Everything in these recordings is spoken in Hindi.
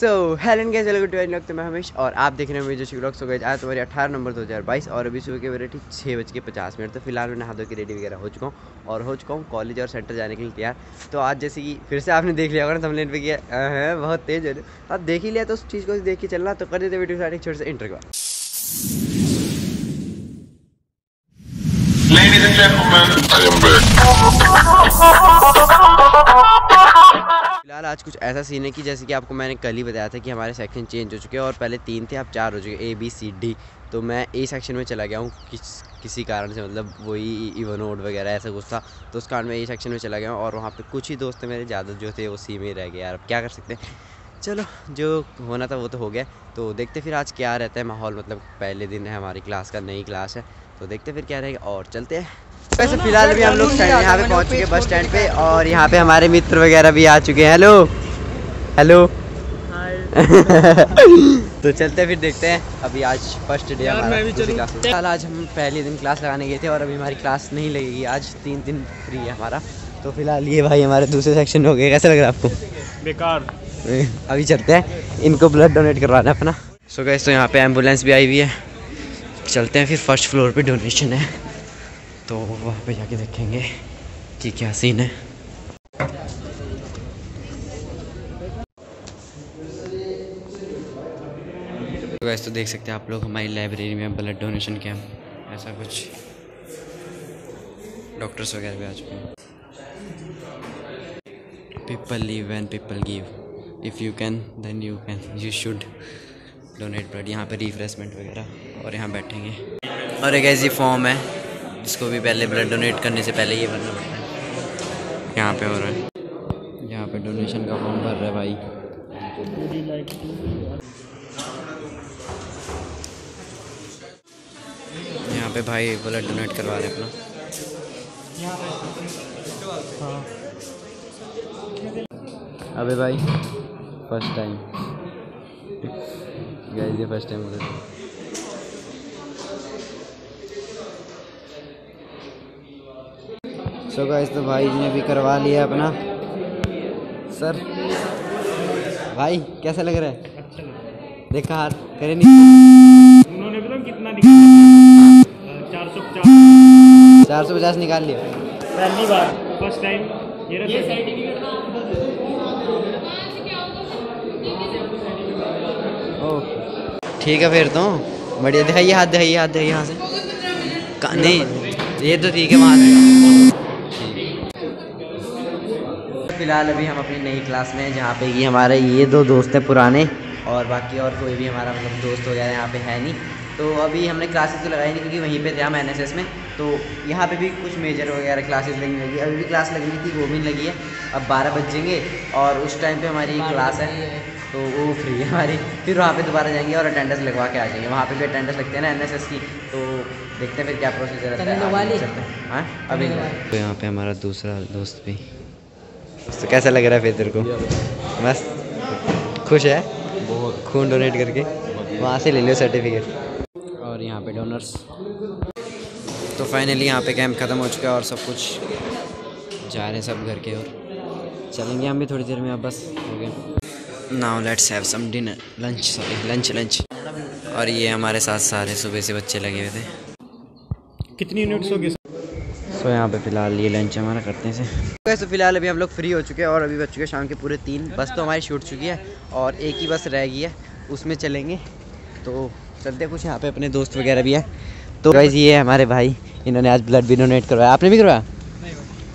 सो हेलन के चलो गुड तो मैं हमेश और आप देख रहे हैं मुझे जो सो गए। आज तुम्हारी अठारह नंबर दो हज़ार बाईस और अभी सुबह के मेरे ठीक छः बज के पचास मिनट। तो फ़िलहाल मैं नहा धो के रेडी वगैरह हो चुका हूँ और हो चुका हूँ कॉलेज और सेंटर जाने के लिए तैयार। तो आज जैसे कि फिर से आपने देख लिया होगा ना थंबनेल पे किया है बहुत तेज़ है अब देख ही लिया तो उस चीज़ को देख के चलना। तो कर देते वीडियो स्टार्टिंग छोटे से इंटर का Ladies and gentlemen, I am कुछ ऐसा सीन है कि जैसे कि आपको मैंने कल ही बताया था कि हमारे सेक्शन चेंज हो चुके हैं और पहले तीन थे, अब चार हो चुके ए बी सी डी तो मैं ए सेक्शन में चला गया हूँ, किस, किसी कारण से मतलब वही इवन ओड वगैरह ऐसा कुछ था तो उस कारण मैं ए सेक्शन में चला गया हूँ और वहाँ पे कुछ ही दोस्त मेरे ज़्यादा जो थे वो सी में रह गए। यार, अब क्या कर सकते हैं? चलो, जो होना था वो तो हो गया। तो देखते फिर आज क्या रहता है माहौल मतलब पहले दिन है हमारी क्लास का, नई क्लास है। तो देखते फिर क्या रहेगा और चलते हैं। वैसे फ़िलहाल भी हम लोग यहाँ पे पहुँच चुके हैं बस स्टैंड पे और यहाँ पे हमारे मित्र वगैरह भी आ चुके हैं। हेलो। हेलो। तो चलते फिर देखते हैं। अभी आज फ़र्स्ट डे हमारा फ़िलहाल आज हम पहले दिन क्लास लगाने गए थे और अभी हमारी क्लास नहीं लगेगी। आज तीन दिन फ्री है हमारा। तो फ़िलहाल ये भाई हमारे दूसरे सेक्शन हो गए। कैसा लग रहा है आपको? बेकार। अभी चलते हैं। इनको ब्लड डोनेट करवाना अपना। सो गए तो यहाँ पे एंबुलेंस भी आई हुई है। चलते हैं फिर फ़र्स्ट फ्लोर पे डोनेशन है। तो वहाँ पे जाके देखेंगे कि क्या सीन है। वैसे तो देख सकते हैं आप लोग हमारी लाइब्रेरी में ब्लड डोनेशन कैंप ऐसा कुछ डॉक्टर्स वगैरह भी आ चुके हैं। People live and people give if you can then you can you should donate blood यहाँ पे रिफ्रेशमेंट वगैरह और यहाँ बैठेंगे। और एक ऐसी फॉर्म है। जिसको भी पहले ब्लड डोनेट करने से पहले ये भरना पड़ता है। यहाँ पे हो रहा है। यहाँ पे डोनेशन का फॉर्म भर रहा है भाई। यहाँ पे भाई ब्लड डोनेट करवा रहे अपना। अबे भाई फ़र्स्ट टाइम गए फ़र्स्ट टाइम उधर सो गाइस तो भाई ने भी करवा लिया अपना। सर भाई कैसा लग रहा है? अच्छा देखा हाथ करे नहीं। उन्होंने पता कितना चार सौ पचास। चार सौ पचास निकाल लिया। पहली बार फ़र्स्ट टाइम ये ठीक है फिर तो। बढ़िया दिखाइए हाथ दिखाइए हाथ दिखाइए यहाँ से। नहीं ये तो ठीक है वहाँ से फ़िलहाल अभी हम अपनी नई क्लास में हैं जहाँ पे ये हमारे ये दो दोस्त हैं पुराने और बाकी और कोई भी हमारा मतलब दोस्त वगैरह यहाँ पे है नहीं। तो अभी हमने क्लासेस तो लगाई नहीं क्योंकि वहीं पे थे हम एन में। तो यहाँ पे भी कुछ मेजर वगैरह क्लासेस लगने लगी अभी भी क्लास लगनी थी वो भी लगी है। अब बारह बजेंगे और उस टाइम पे हमारी क्लास है। तो वो फ्री है हमारी। फिर वहाँ पे दोबारा जाएँगे और अटेंडेंस लगवा के आ जाएँगे। वहाँ पे भी अटेंडेंस लगते हैं ना एनएसएस की। तो देखते हैं फिर क्या प्रोसीजर रहता है हाँ। अभी तो यहाँ पे हमारा दूसरा दोस्त भी। तो कैसा लग रहा है फिर तेरे को? मस्त? खुश है? खून डोनेट करके? वहाँ से ले लो सर्टिफिकेट और यहाँ पे डोनर्स तो फाइनली यहाँ पे कैंप ख़त्म हो चुका है और सब कुछ जा रहे हैं सब घर के और। चलेंगे हम भी थोड़ी देर में अब बस हो गए now let's have some dinner lunch sorry lunch lunch और ये हमारे साथ सारे सुबह से बच्चे लगे हुए थे। कितनी यूनिट्स होगी? सो so, यहाँ पे फ़िलहाल ये लंच हमारा करते हैं से तो फ़िलहाल अभी हम लोग फ्री हो चुके हैं और अभी बच चुके हैं शाम के पूरे तीन। बस तो हमारी छूट चुकी है और एक ही बस रह गई है उसमें चलेंगे। तो चलते कुछ यहाँ पे अपने दोस्त वगैरह भी है। तो गाइज़ ये है हमारे भाई इन्होंने आज ब्लड भी डोनेट करवाया। आपने भी करवाया?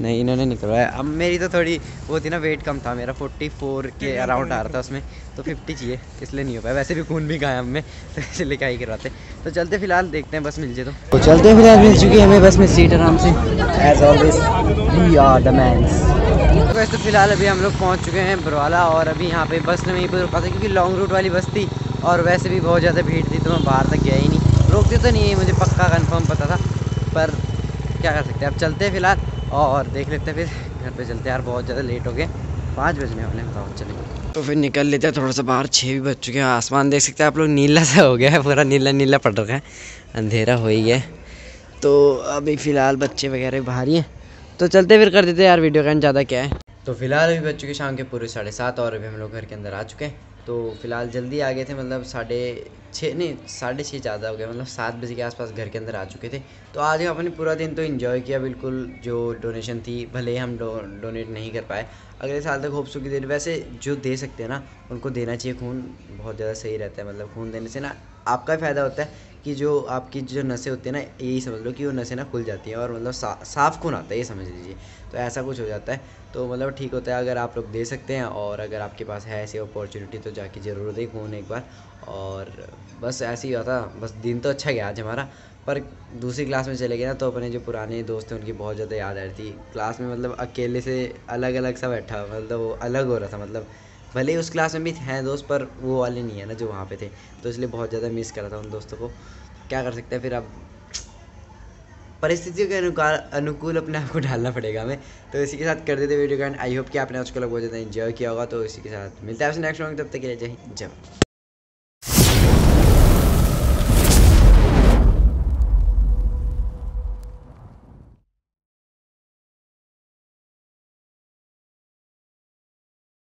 नहीं इन्होंने नहीं करवाया। अब मेरी तो थोड़ी वो थी ना वेट कम था मेरा फोर्टी फोर के अराउंड आ रहा था उसमें तो फिफ्टी चाहिए इसलिए नहीं हो पाया। वैसे भी खून भी खाया हमें तो इसलिए क्या ही करवाते। तो चलते फ़िलहाल देखते हैं बस मिल जाए तो, तो चलते फ़िलहाल मिल चुकी है हमें बस में सीट आराम से। As always we are the man's वैसे तो फ़िलहाल अभी हम लोग पहुँच चुके हैं बरवाला और अभी यहाँ पे बस ने वहीं पर रुका था क्योंकि लॉन्ग रूट वाली बस थी और वैसे भी बहुत ज़्यादा भीड़ थी तो मैं बाहर तक गया ही नहीं। रोकते तो नहीं मुझे पक्का कन्फर्म पता था पर क्या कर सकते हैं अब चलते हैं फ़िलहाल। और देख लेते हैं फिर। घर पे चलते यार बहुत ज़्यादा लेट हो गए। पाँच बजने वाले बताओ चलेंगे तो फिर निकल लेते हैं थोड़ा सा बाहर छः भी बज चुके हैं। आसमान देख सकते हैं आप लोग नीला सा हो गया है पूरा नीला नीला पड़ रखा है। अंधेरा हो ही गया तो अभी फ़िलहाल बच्चे वगैरह बाहर ही हैं। तो चलते फिर कर देते यार वीडियो का ज़्यादा क्या है। तो फ़िलहाल अभी बज चुके शाम के पूरे साढ़े सात और अभी हम लोग घर के अंदर आ चुके हैं। तो फ़िलहाल जल्दी आ गए थे मतलब साढ़े छः नहीं, साढ़े छः ज़्यादा हो गया मतलब सात बजे के आसपास घर के अंदर आ चुके थे। तो आज हमने पूरा दिन तो इन्जॉय किया बिल्कुल, जो डोनेशन थी, भले ही हम डो डोनेट नहीं कर पाए। अगले साल तक होप्स की देर वैसे जो दे सकते हैं ना, उनको देना चाहिए, खून बहुत ज़्यादा सही रहता है मतलब खून देने से ना आपका फ़ायदा होता है कि जो आपकी जो नसें होती हैं ना यही समझ लो कि वो नसें ना खुल जाती हैं और मतलब सा, साफ़ खून आता है ये समझ लीजिए। तो ऐसा कुछ हो जाता है। तो मतलब ठीक होता है अगर आप लोग दे सकते हैं और अगर आपके पास है ऐसी अपॉर्चुनिटी तो जाके ज़रूर दें खून एक बार। और बस ऐसे ही था बस दिन तो अच्छा गया आज हमारा। पर दूसरी क्लास में चले गए ना तो अपने जो पुराने दोस्त हैं उनकी बहुत ज़्यादा याद आ रही थी। क्लास में मतलब अकेले से अलग अलग सा बैठा मतलब वो अलग हो रहा था मतलब भले ही उस क्लास में भी हैं दोस्त, पर वो वाले नहीं है ना जो वहाँ पे थे। तो इसलिए बहुत ज़्यादा मिस करा था उन दोस्तों को। क्या कर सकते हैं फिर अब? परिस्थितियों के अनुकाल अनुकूल अपने आप को ढालना पड़ेगा हमें। तो इसी के साथ कर देते वीडियो का आई होप कि आपने उसको बहुत ज़्यादा इन्जॉय किया होगा। तो इसी के साथ मिलता है नेक्स्ट तब तक के लिए जय जय